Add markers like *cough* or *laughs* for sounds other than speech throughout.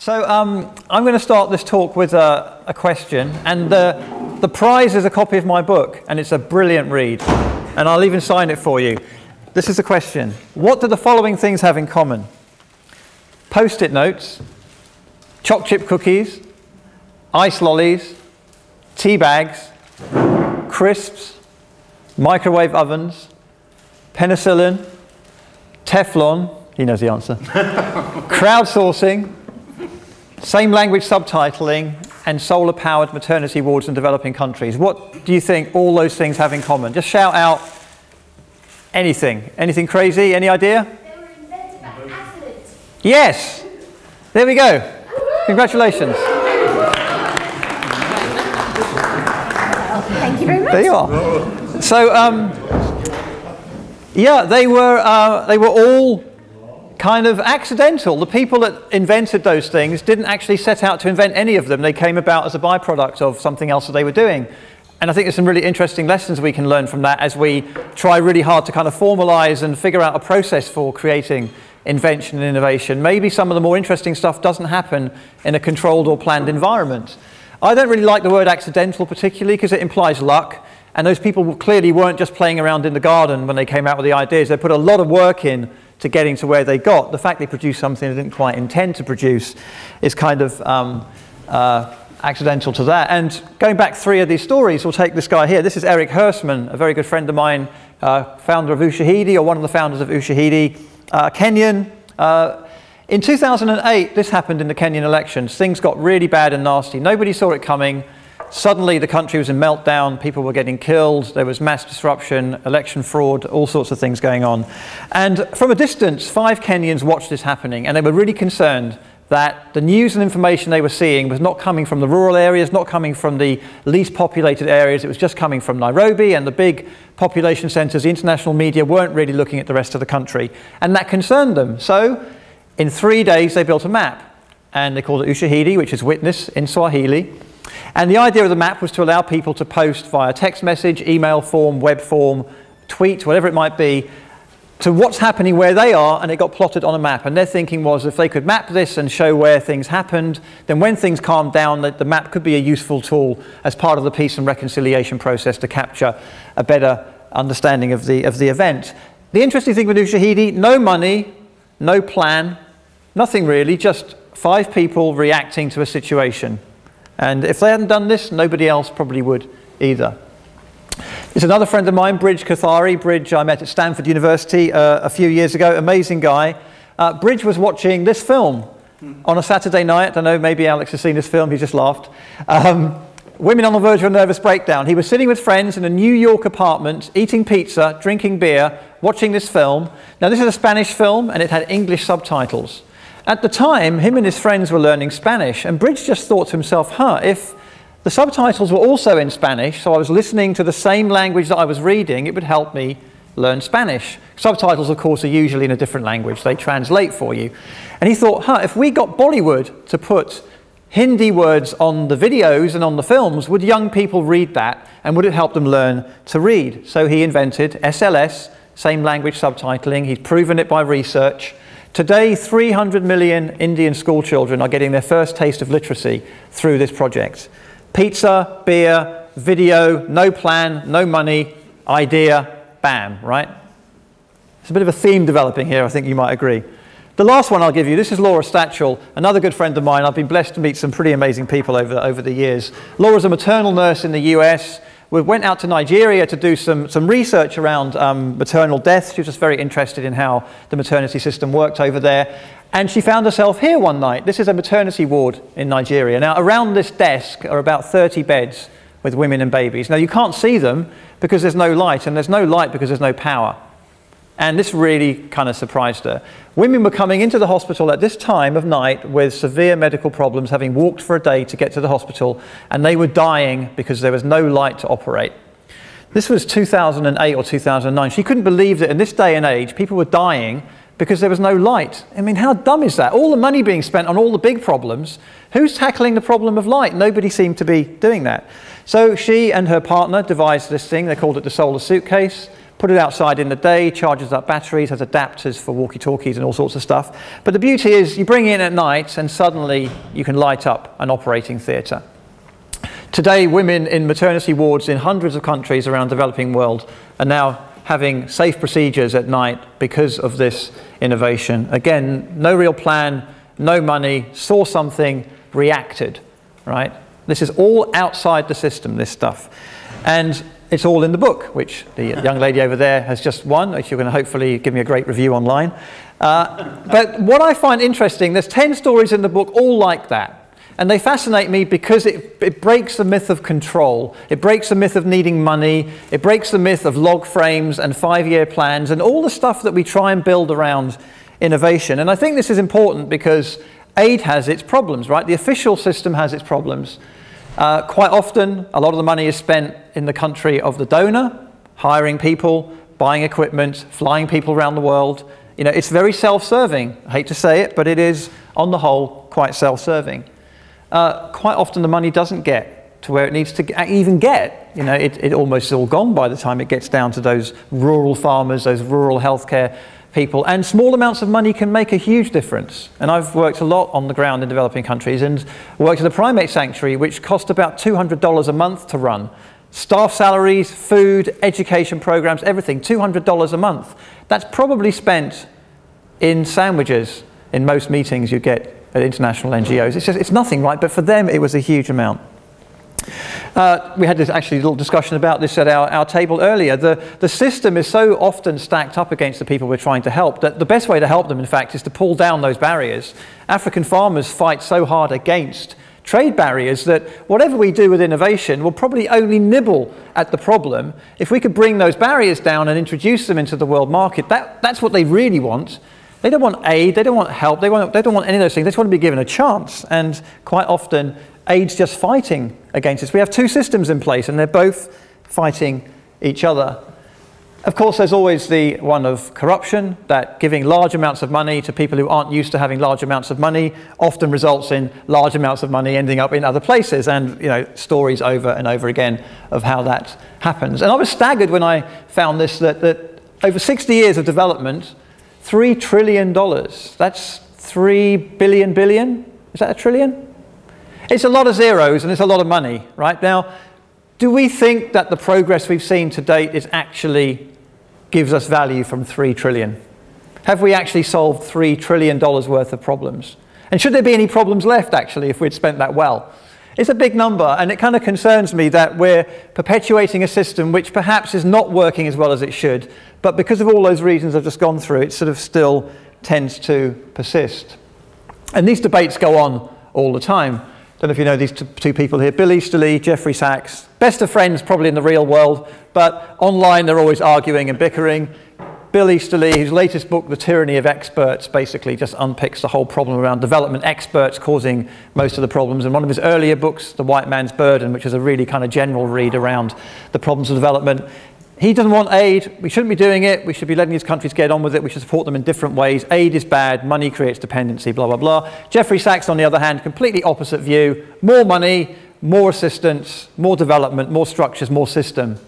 So um, I'm going to start this talk with a, a question, and the, the prize is a copy of my book, and it's a brilliant read, and I'll even sign it for you. This is the question What do the following things have in common? Post it notes, choc chip cookies, ice lollies, tea bags, crisps, microwave ovens, penicillin, Teflon, he knows the answer, *laughs* crowdsourcing, same language subtitling, and solar powered maternity wards in developing countries. What do you think all those things have in common? Just shout out anything. Anything crazy? Any idea? They were invented by accident. Yes! There we go. Congratulations. Thank you very much. There you are. So, um, yeah, they were, uh, they were all kind of accidental. The people that invented those things didn't actually set out to invent any of them. They came about as a byproduct of something else that they were doing. And I think there's some really interesting lessons we can learn from that as we try really hard to kind of formalize and figure out a process for creating invention and innovation. Maybe some of the more interesting stuff doesn't happen in a controlled or planned environment. I don't really like the word accidental particularly because it implies luck. And those people clearly weren't just playing around in the garden when they came out with the ideas. They put a lot of work in to getting to where they got. The fact they produced something they didn't quite intend to produce is kind of um, uh, accidental to that. And going back three of these stories, we'll take this guy here. This is Eric Hersman, a very good friend of mine, uh, founder of Ushahidi, or one of the founders of Ushahidi, uh, Kenyan. Uh, in 2008, this happened in the Kenyan elections. Things got really bad and nasty. Nobody saw it coming. Suddenly, the country was in meltdown. People were getting killed. There was mass disruption, election fraud, all sorts of things going on. And from a distance, five Kenyans watched this happening, and they were really concerned that the news and information they were seeing was not coming from the rural areas, not coming from the least populated areas. It was just coming from Nairobi and the big population centres. The international media weren't really looking at the rest of the country. And that concerned them. So, in three days, they built a map. And they called it Ushahidi, which is witness in Swahili. And the idea of the map was to allow people to post via text message, email form, web form, tweet, whatever it might be, to what's happening where they are, and it got plotted on a map. And their thinking was if they could map this and show where things happened, then when things calmed down, the, the map could be a useful tool as part of the peace and reconciliation process to capture a better understanding of the, of the event. The interesting thing with Ushahidi, no money, no plan, nothing really, just five people reacting to a situation. And if they hadn't done this, nobody else probably would either. There's another friend of mine, Brij Kothari. Brij I met at Stanford University uh, a few years ago, amazing guy. Uh, Brij was watching this film on a Saturday night. I know maybe Alex has seen this film, he just laughed. Um, Women on the verge of a nervous breakdown. He was sitting with friends in a New York apartment, eating pizza, drinking beer, watching this film. Now, this is a Spanish film and it had English subtitles. At the time, him and his friends were learning Spanish, and Brij just thought to himself, huh, if the subtitles were also in Spanish, so I was listening to the same language that I was reading, it would help me learn Spanish. Subtitles, of course, are usually in a different language, they translate for you. And he thought, huh, if we got Bollywood to put Hindi words on the videos and on the films, would young people read that and would it help them learn to read? So he invented SLS, same language subtitling. He's proven it by research. Today, 300 million Indian school children are getting their first taste of literacy through this project. Pizza, beer, video, no plan, no money, idea, bam, right? It's a bit of a theme developing here, I think you might agree. The last one I'll give you, this is Laura Stachel, another good friend of mine. I've been blessed to meet some pretty amazing people over, over the years. Laura's a maternal nurse in the US. We went out to Nigeria to do some, some research around um, maternal death. She was just very interested in how the maternity system worked over there. And she found herself here one night. This is a maternity ward in Nigeria. Now, around this desk are about 30 beds with women and babies. Now, you can't see them because there's no light, and there's no light because there's no power. And this really kind of surprised her. Women were coming into the hospital at this time of night with severe medical problems, having walked for a day to get to the hospital, and they were dying because there was no light to operate. This was 2008 or 2009. She couldn't believe that in this day and age, people were dying because there was no light. I mean, how dumb is that? All the money being spent on all the big problems. Who's tackling the problem of light? Nobody seemed to be doing that. So she and her partner devised this thing. They called it the solar suitcase put it outside in the day, charges up batteries, has adapters for walkie-talkies and all sorts of stuff. But the beauty is you bring it in at night and suddenly you can light up an operating theatre. Today, women in maternity wards in hundreds of countries around the developing world are now having safe procedures at night because of this innovation. Again, no real plan, no money, saw something, reacted, right? This is all outside the system, this stuff. And it's all in the book, which the young lady over there has just won, which you're going to hopefully give me a great review online. Uh, but what I find interesting, there's 10 stories in the book all like that. And they fascinate me because it, it breaks the myth of control. It breaks the myth of needing money. It breaks the myth of log frames and five-year plans and all the stuff that we try and build around innovation. And I think this is important because aid has its problems, right? The official system has its problems. Uh, quite often, a lot of the money is spent in the country of the donor, hiring people, buying equipment, flying people around the world. You know, it's very self-serving. I hate to say it, but it is, on the whole, quite self-serving uh, quite often the money doesn't get to where it needs to even get. You know, it, it almost is all gone by the time it gets down to those rural farmers, those rural healthcare people. And small amounts of money can make a huge difference. And I've worked a lot on the ground in developing countries and worked at a primate sanctuary, which cost about $200 a month to run. Staff salaries, food, education programs, everything, $200 a month. That's probably spent in sandwiches in most meetings you get at international NGOs. It's, just, it's nothing, right? But for them, it was a huge amount. Uh, we had this actually little discussion about this at our, our table earlier. The, the system is so often stacked up against the people we're trying to help that the best way to help them, in fact, is to pull down those barriers. African farmers fight so hard against trade barriers that whatever we do with innovation will probably only nibble at the problem. If we could bring those barriers down and introduce them into the world market, that, that's what they really want. They don't want aid, they don't want help, they, want, they don't want any of those things. They just want to be given a chance. And quite often, aid's just fighting against us. We have two systems in place, and they're both fighting each other. Of course, there's always the one of corruption, that giving large amounts of money to people who aren't used to having large amounts of money often results in large amounts of money ending up in other places, and you know, stories over and over again of how that happens. And I was staggered when I found this, that, that over 60 years of development, $3 trillion. That's 3 billion billion? Is that a trillion? It's a lot of zeros and it's a lot of money, right? Now, do we think that the progress we've seen to date is actually gives us value from 3 trillion? Have we actually solved $3 trillion worth of problems? And should there be any problems left, actually, if we'd spent that well? It's a big number, and it kind of concerns me that we're perpetuating a system which perhaps is not working as well as it should, but because of all those reasons I've just gone through, it sort of still tends to persist. And these debates go on all the time. Don't know if you know these two people here, Bill Easterly, Jeffrey Sachs. Best of friends probably in the real world, but online they're always arguing and bickering. Bill Easterly, whose latest book, The Tyranny of Experts, basically just unpicks the whole problem around development experts causing most of the problems. And one of his earlier books, The White Man's Burden, which is a really kind of general read around the problems of development, he doesn't want aid. We shouldn't be doing it. We should be letting these countries get on with it. We should support them in different ways. Aid is bad. Money creates dependency, blah, blah, blah. Jeffrey Sachs, on the other hand, completely opposite view. More money, more assistance, more development, more structures, more system.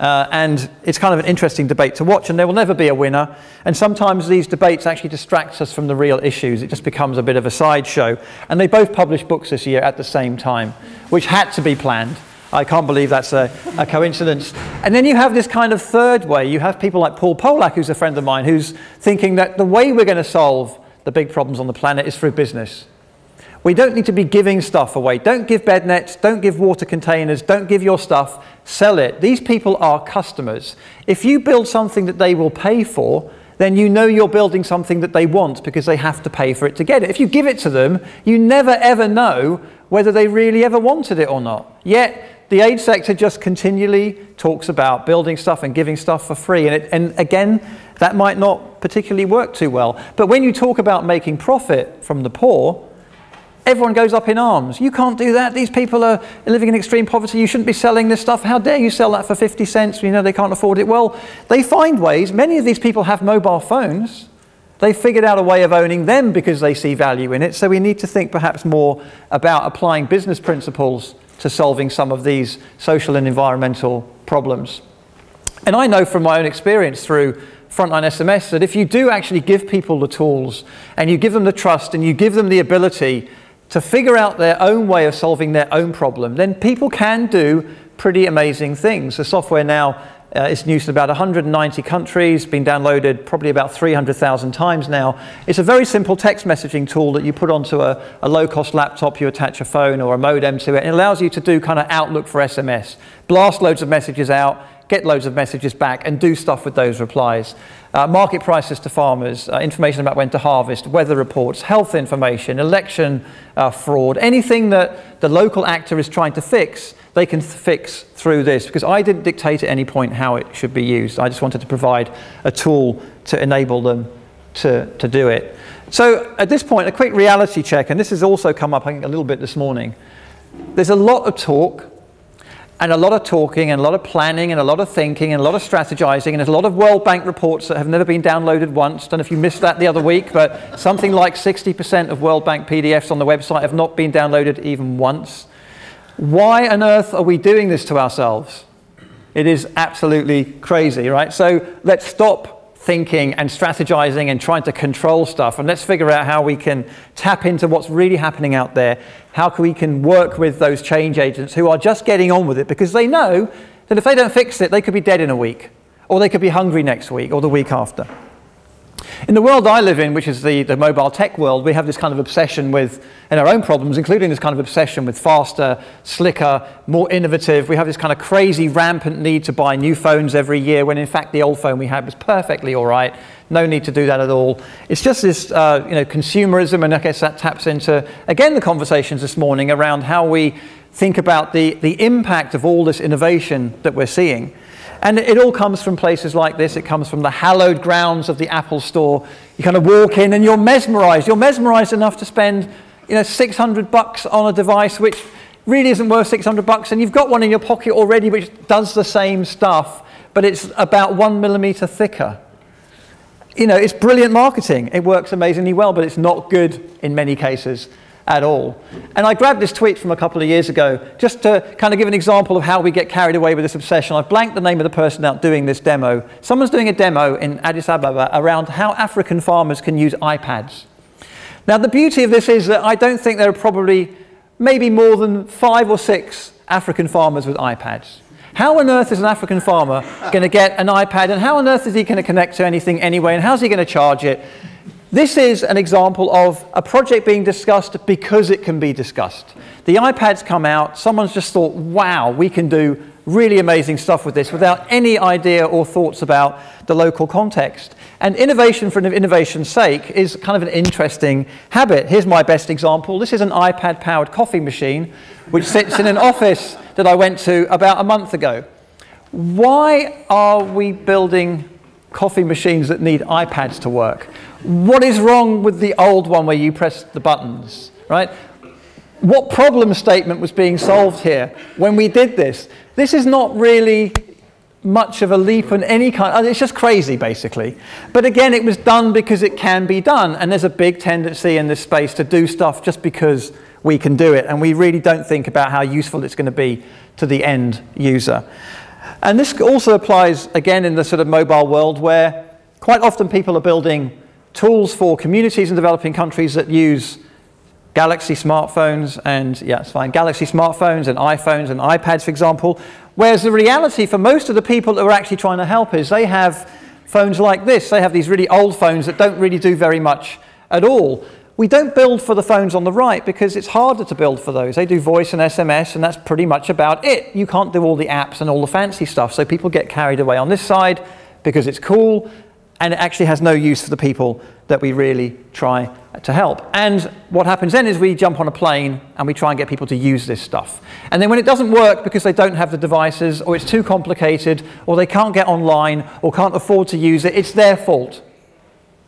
Uh, and it's kind of an interesting debate to watch, and there will never be a winner. And sometimes these debates actually distract us from the real issues. It just becomes a bit of a sideshow. And they both published books this year at the same time, which had to be planned. I can't believe that's a, a, coincidence. And then you have this kind of third way. You have people like Paul Polak, who's a friend of mine, who's thinking that the way we're going to solve the big problems on the planet is through business. We don't need to be giving stuff away. Don't give bed nets, don't give water containers, don't give your stuff, sell it. These people are customers. If you build something that they will pay for, then you know you're building something that they want because they have to pay for it to get it. If you give it to them, you never ever know whether they really ever wanted it or not. Yet the aid sector just continually talks about building stuff and giving stuff for free. And, it, and again, that might not particularly work too well. But when you talk about making profit from the poor, Everyone goes up in arms. You can't do that. These people are living in extreme poverty. You shouldn't be selling this stuff. How dare you sell that for 50 cents? You know they can't afford it. Well, they find ways. Many of these people have mobile phones. They figured out a way of owning them because they see value in it. So we need to think perhaps more about applying business principles to solving some of these social and environmental problems. And I know from my own experience through Frontline SMS that if you do actually give people the tools and you give them the trust and you give them the ability to figure out their own way of solving their own problem, then people can do pretty amazing things. The software now uh, it's used in about 190 countries, been downloaded probably about 300,000 times now. It's a very simple text messaging tool that you put onto a, a low-cost laptop, you attach a phone or a modem to it, and it allows you to do kind of Outlook for SMS. Blast loads of messages out, get loads of messages back, and do stuff with those replies. Uh, market prices to farmers, uh, information about when to harvest, weather reports, health information, election uh, fraud, anything that the local actor is trying to fix they can fix through this because I didn't dictate at any point how it should be used. I just wanted to provide a tool to enable them to, to do it. So at this point, a quick reality check, and this has also come up I think, a little bit this morning. There's a lot of talk and a lot of talking and a lot of planning and a lot of thinking and a lot of strategizing and there's a lot of World Bank reports that have never been downloaded once. Don't know if you missed that the other week, but something like 60% of World Bank PDFs on the website have not been downloaded even once. Why on earth are we doing this to ourselves? It is absolutely crazy, right? So let's stop thinking and strategizing and trying to control stuff and let's figure out how we can tap into what's really happening out there, how can we can work with those change agents who are just getting on with it because they know that if they don't fix it, they could be dead in a week or they could be hungry next week or the week after. In the world I live in, which is the, the mobile tech world, we have this kind of obsession with, and our own problems, including this kind of obsession with faster, slicker, more innovative. We have this kind of crazy, rampant need to buy new phones every year when in fact the old phone we had was perfectly all right. No need to do that at all. It's just this uh, you know, consumerism, and I guess that taps into, again, the conversations this morning around how we think about the, the impact of all this innovation that we're seeing. And it all comes from places like this. It comes from the hallowed grounds of the Apple Store. You kind of walk in and you're mesmerized. You're mesmerized enough to spend, you know, 600 bucks on a device which really isn't worth 600 bucks. And you've got one in your pocket already which does the same stuff, but it's about one millimeter thicker. You know, it's brilliant marketing. It works amazingly well, but it's not good in many cases at all. And I grabbed this tweet from a couple of years ago just to kind of give an example of how we get carried away with this obsession. I've blanked the name of the person out doing this demo. Someone's doing a demo in Addis Ababa around how African farmers can use iPads. Now, the beauty of this is that I don't think there are probably maybe more than five or six African farmers with iPads. How on earth is an African farmer going to get an iPad, and how on earth is he going to connect to anything anyway, and how's he going to charge it? This is an example of a project being discussed because it can be discussed. The iPads come out, someone's just thought, wow, we can do really amazing stuff with this without any idea or thoughts about the local context. And innovation for innovation's sake is kind of an interesting habit. Here's my best example. This is an iPad powered coffee machine which sits in an *laughs* office that I went to about a month ago. Why are we building coffee machines that need iPads to work? What is wrong with the old one where you press the buttons, right? What problem statement was being solved here when we did this? This is not really much of a leap in any kind. It's just crazy, basically. But again, it was done because it can be done. And there's a big tendency in this space to do stuff just because we can do it. And we really don't think about how useful it's going to be to the end user. And this also applies, again, in the sort of mobile world where quite often people are building tools for communities in developing countries that use Galaxy smartphones and, yeah, it's fine, Galaxy smartphones and iPhones and iPads, for example. Whereas the reality for most of the people that we're actually trying to help is they have phones like this. They have these really old phones that don't really do very much at all. We don't build for the phones on the right because it's harder to build for those. They do voice and SMS, and that's pretty much about it. You can't do all the apps and all the fancy stuff, so people get carried away on this side because it's cool, and it actually has no use for the people that we really try to help. And what happens then is we jump on a plane and we try and get people to use this stuff. And then when it doesn't work because they don't have the devices, or it's too complicated, or they can't get online, or can't afford to use it, it's their fault.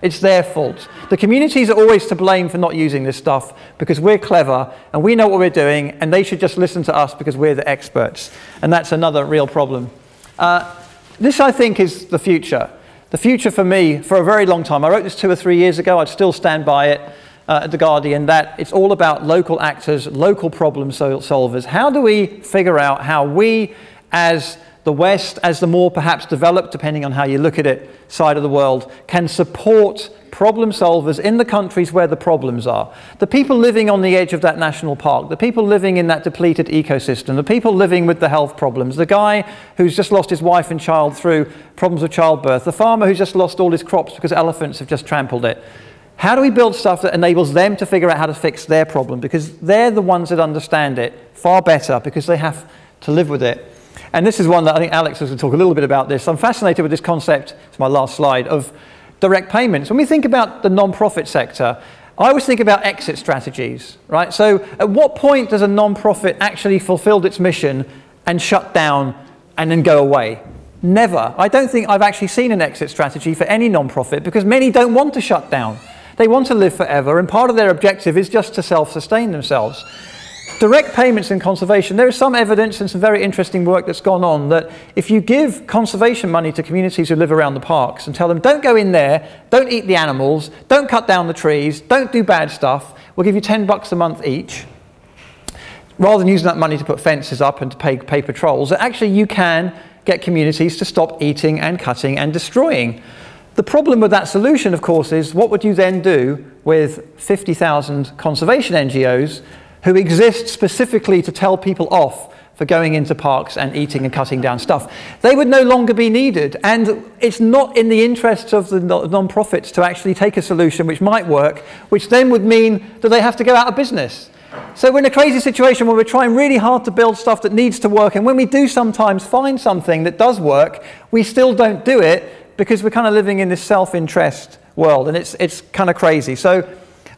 It's their fault. The communities are always to blame for not using this stuff because we're clever and we know what we're doing, and they should just listen to us because we're the experts. And that's another real problem. Uh, this, I think, is the future. The future for me, for a very long time, I wrote this two or three years ago, I'd still stand by it uh, at The Guardian, that it's all about local actors, local problem solvers. How do we figure out how we, as the West, as the more perhaps developed, depending on how you look at it, side of the world, can support problem solvers in the countries where the problems are. The people living on the edge of that national park, the people living in that depleted ecosystem, the people living with the health problems, the guy who's just lost his wife and child through problems of childbirth, the farmer who's just lost all his crops because elephants have just trampled it. How do we build stuff that enables them to figure out how to fix their problem? Because they're the ones that understand it far better because they have to live with it. And this is one that I think Alex is going to talk a little bit about this. I'm fascinated with this concept, it's my last slide, of direct payments. When we think about the non-profit sector, I always think about exit strategies, right? So at what point does a non-profit actually fulfilled its mission and shut down and then go away? Never. I don't think I've actually seen an exit strategy for any non-profit because many don't want to shut down. They want to live forever and part of their objective is just to self-sustain themselves. Direct payments in conservation, there is some evidence and some very interesting work that's gone on that if you give conservation money to communities who live around the parks and tell them don't go in there, don't eat the animals, don't cut down the trees, don't do bad stuff, we'll give you 10 bucks a month each, rather than using that money to put fences up and to pay, pay patrols, that actually you can get communities to stop eating and cutting and destroying. The problem with that solution, of course, is what would you then do with 50,000 conservation NGOs who exist specifically to tell people off for going into parks and eating and cutting down stuff. They would no longer be needed. And it's not in the interests of the non-profits to actually take a solution which might work, which then would mean that they have to go out of business. So we're in a crazy situation where we're trying really hard to build stuff that needs to work. And when we do sometimes find something that does work, we still don't do it because we're kind of living in this self-interest world. And it's, it's kind of crazy. So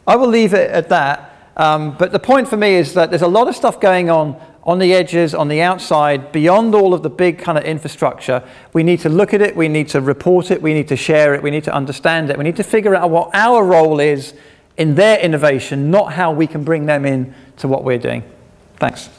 I will leave it at that. Um, but the point for me is that there's a lot of stuff going on on the edges, on the outside, beyond all of the big kind of infrastructure. We need to look at it, we need to report it, we need to share it, we need to understand it, we need to figure out what our role is in their innovation, not how we can bring them in to what we're doing. Thanks.